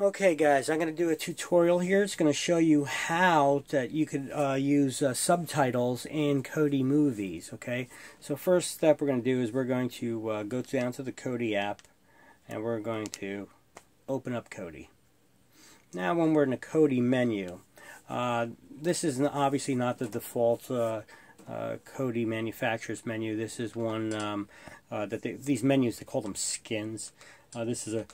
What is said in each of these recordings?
Okay guys, I'm going to do a tutorial here. It's going to show you how that you could uh, use uh, subtitles in Kodi movies, okay? So first step we're going to do is we're going to uh, go down to the Kodi app and we're going to open up Kodi. Now when we're in the Kodi menu, uh, this is obviously not the default uh, uh, Kodi manufacturer's menu. This is one um, that they, these menus, they call them skins. this is a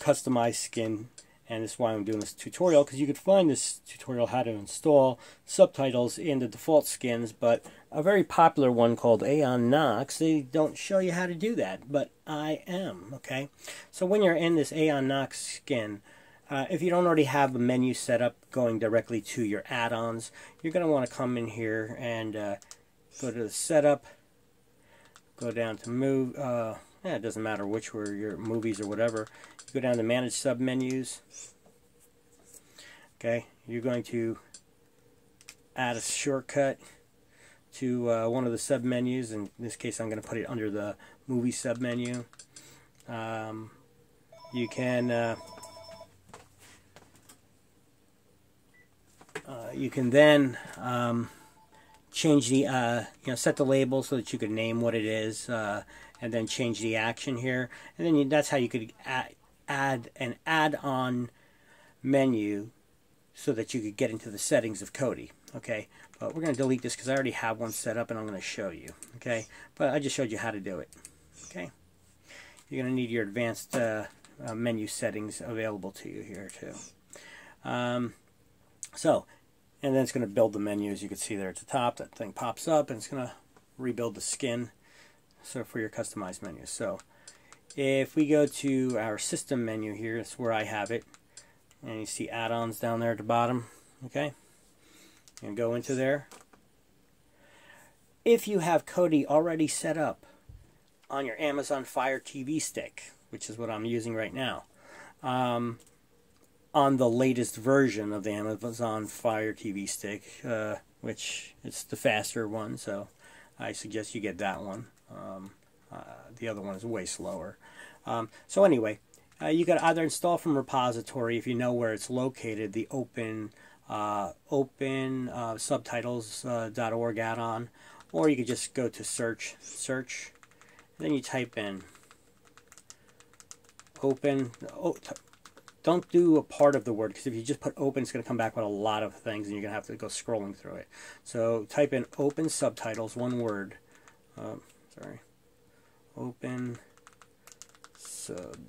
customized skin and this is why I'm doing this tutorial because you could find this tutorial how to install subtitles in the default skins but a very popular one called Aeon Nox they don't show you how to do that but I am okay? So when you're in this Aeon Nox skin uh, if you don't already have a menu set up going directly to your add-ons you're going to want to come in here and uh, go to the setup go down to move uh, yeah, it doesn't matter which were your movies or whatever. You go down to manage sub menus. Okay, you're going to add a shortcut to uh, one of the sub menus. In this case, I'm going to put it under the movie sub menu. Um, you can uh, uh, you can then um, change the uh, you know set the label so that you can name what it is uh, and then change the action here. And then you, that's how you could add, add an add-on menu so that you could get into the settings of Kodi okay? But we're going to delete this because I already have one set up and I'm going to show you okay? But I just showed you how to do it okay? You're going to need your advanced uh, uh, menu settings available to you here too. Um, so and then it's going to build the menu. As you can see there at the top that thing pops up and it's going to rebuild the skin so for your customized menu. So if we go to our system menu here it's where I have it and you see add-ons down there at the bottom okay? And go into there. If you have Kodi already set up on your Amazon Fire TV stick which is what I'm using right now um, on the latest version of the Amazon Fire TV stick, uh, which it's the faster one, so I suggest you get that one. Um, uh, the other one is way slower. Um, so anyway, uh, you could either install from repository if you know where it's located, the open uh, open uh, subtitles.org add-on, or you could just go to search, search, then you type in open, oh, don't do a part of the word because if you just put open, it's going to come back with a lot of things and you're going to have to go scrolling through it. So type in open subtitles, one word. Um, sorry. Open subtitles.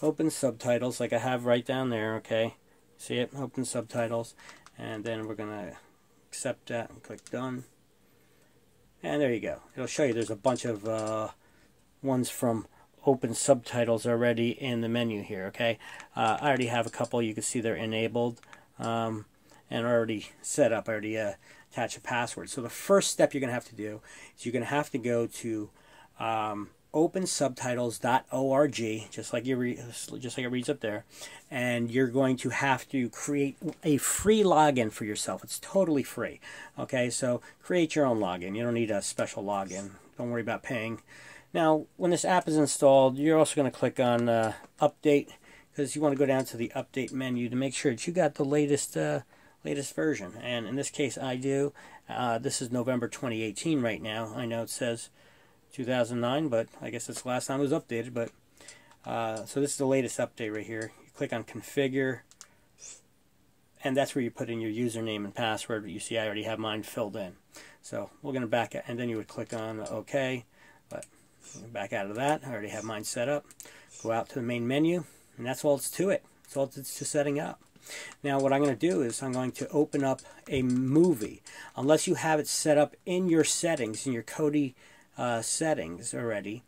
Open subtitles like I have right down there, okay? See it? Open subtitles. And then we're going to accept that and click done. And there you go. It'll show you there's a bunch of uh, ones from open subtitles already in the menu here, okay? Uh, I already have a couple. You can see they're enabled um, and already set up. I already uh, attach a password. So the first step you're going to have to do is you're going to have to go to um, opensubtitles.org, just like you just like it reads up there, and you're going to have to create a free login for yourself. It's totally free. Okay, so create your own login. You don't need a special login. Don't worry about paying. Now, when this app is installed, you're also going to click on uh, Update because you want to go down to the Update menu to make sure that you got the latest. Uh, latest version and in this case I do uh, this is November 2018 right now I know it says 2009, but I guess it's the last time it was updated. But uh, so this is the latest update right here. You click on configure, and that's where you put in your username and password. But you see, I already have mine filled in. So we're going to back, it, and then you would click on OK. Back out of that, I already have mine set up. Go out to the main menu, and that's all it's to it. That's all it's to setting up. Now what I'm going to do is I'm going to open up a movie. Unless you have it set up in your settings, in your Kodi uh, settings already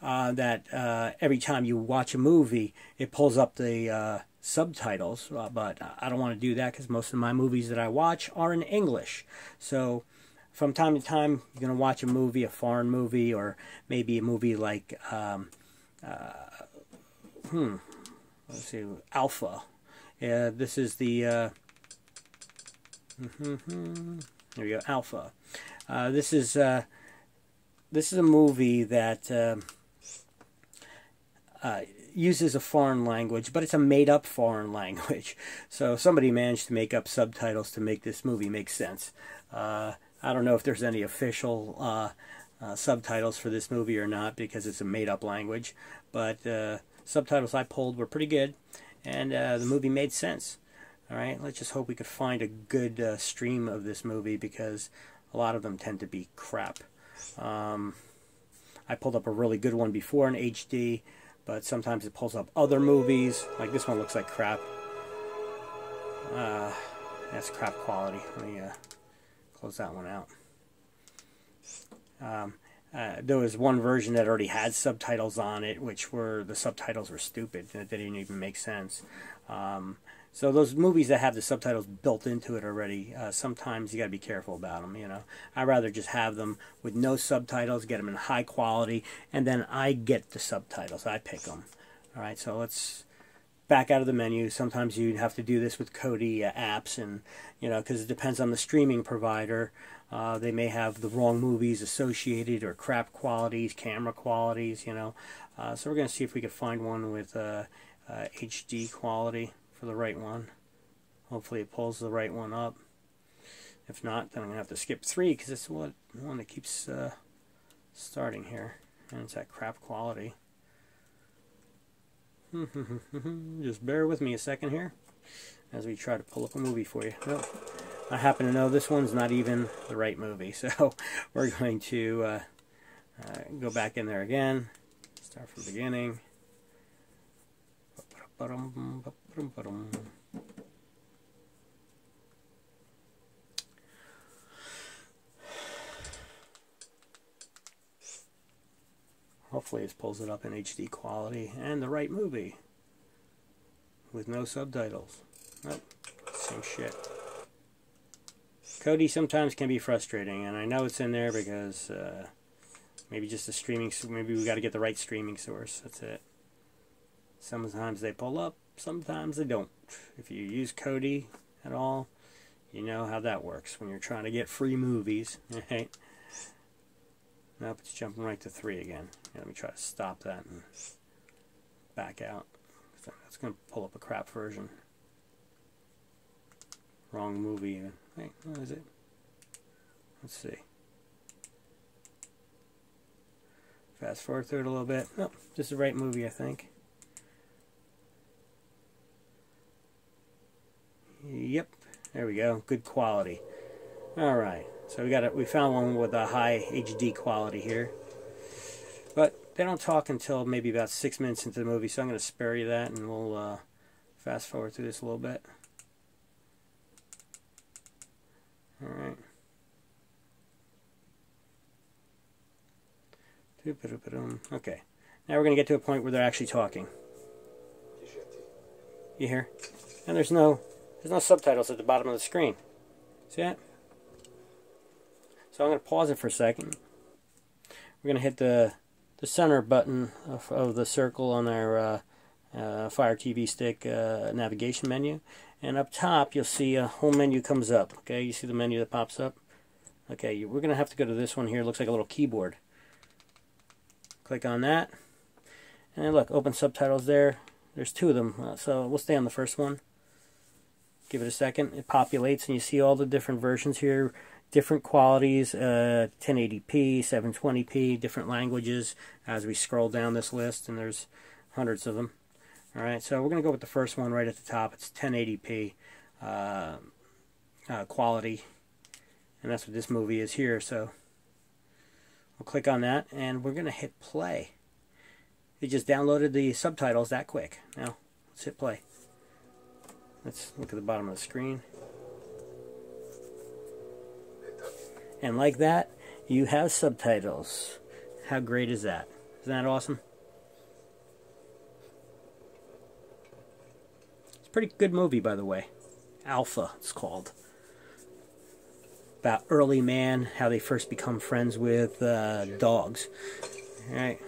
uh, that uh, every time you watch a movie, it pulls up the uh, subtitles. Uh, but I don't want to do that because most of my movies that I watch are in English. So from time to time, you're going to watch a movie, a foreign movie, or maybe a movie like, um, uh, hmm, let's see, Alpha. Yeah, this is the. Mm -hmm, there you go, Alpha. this is this is a movie that uh, uh, uses a foreign language, but it's a made-up foreign language. So somebody managed to make up subtitles to make this movie make sense. Uh, I don't know if there's any official uh, uh, subtitles for this movie or not because it's a made-up language, but uh, subtitles I pulled were pretty good, and the movie made sense. All right, let's just hope we could find a good stream of this movie because a lot of them tend to be crap. Um, I pulled up a really good one before in HD, but sometimes it pulls up other movies. Like this one looks like crap. Uh, that's crap quality. Let me uh, close that one out. Um, uh, there was one version that already had subtitles on it, which were the subtitles were stupid. They didn't even make sense. Um, so those movies that have the subtitles built into it already, uh, sometimes you got to be careful about them. You know, I'd rather just have them with no subtitles, get them in high quality, and then I get the subtitles. I pick them. All right, so let's back out of the menu. Sometimes you have to do this with Kodi uh, apps, and you know, because it depends on the streaming provider. Uh, they may have the wrong movies associated or crap qualities, camera qualities. You know, uh, so we're going to see if we can find one with HD uh, uh, quality for the right one. Hopefully it pulls the right one up. If not, then I'm going to have to skip three because it's what one that keeps starting here. And it's that crap quality. Just bear with me a second here as we try to pull up a movie for you. Well, I happen to know this one's not even the right movie, so we're going to uh, uh, go back in there again, start from the beginning. Hopefully it pulls it up in HD quality and the right movie with no subtitles. Nope, same shit. Kodi sometimes can be frustrating, and I know it's in there because uh, maybe just the streaming, maybe we got to get the right streaming source. That's it. Sometimes they pull up, sometimes they don't. If you use Kodi at all, you know how that works when you're trying to get free movies. Right? Nope, it's jumping right to 3 again. Yeah, let me try to stop that and back out. That's going to pull up a crap version. Wrong movie. Wait, what is it? Let's see. Fast forward through it a little bit. Nope, this is the right movie, I think. Yep, there we go. Good quality. All right, so we got it. We found one with a high HD quality here, but they don't talk until maybe about six minutes into the movie. So I'm going to spare you that, and we'll uh, fast forward through this a little bit. All right. Okay. Now we're going to get to a point where they're actually talking. You hear? And there's no there's no subtitles at the bottom of the screen. See that? So I'm going to pause it for a second. We're going to hit the the center button of, of the circle on our uh, uh, Fire TV stick uh, navigation menu. And up top, you'll see a whole menu comes up. Okay, you see the menu that pops up? Okay, we're going to have to go to this one here. It looks like a little keyboard. Click on that. And look, open subtitles there. There's two of them, uh, so we'll stay on the first one give it a second it populates and you see all the different versions here different qualities uh, 1080p 720p different languages as we scroll down this list and there's hundreds of them. Alright so we're gonna go with the first one right at the top. It's 1080p uh, uh, quality and that's what this movie is here so we'll click on that and we're gonna hit play. It just downloaded the subtitles that quick. Now let's hit play. Let's look at the bottom of the screen. And like that, you have subtitles. How great is that? Isn't that awesome? It's a pretty good movie, by the way. Alpha, it's called. About early man, how they first become friends with uh, dogs. All right.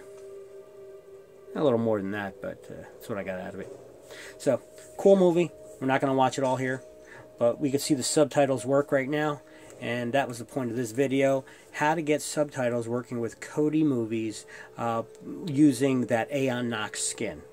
A little more than that, but uh, that's what I got out of it. So, cool movie. We're not going to watch it all here, but we can see the subtitles work right now. And that was the point of this video, how to get subtitles working with Kodi movies uh, using that Aeon Nox skin.